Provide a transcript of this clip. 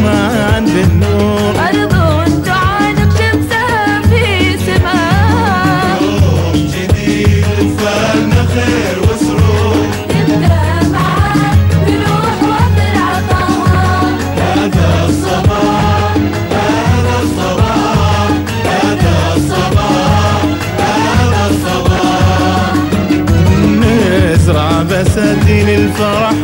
الرحمن بالنور. أرض تعانق شمسها في سماء يوم جديد فالنا خير وسرور. نبدأ معاك بروح وفي العطاء هذا الصباح هذا الصباح هذا الصباح هذا الصباح. نزرع بساتين الفرح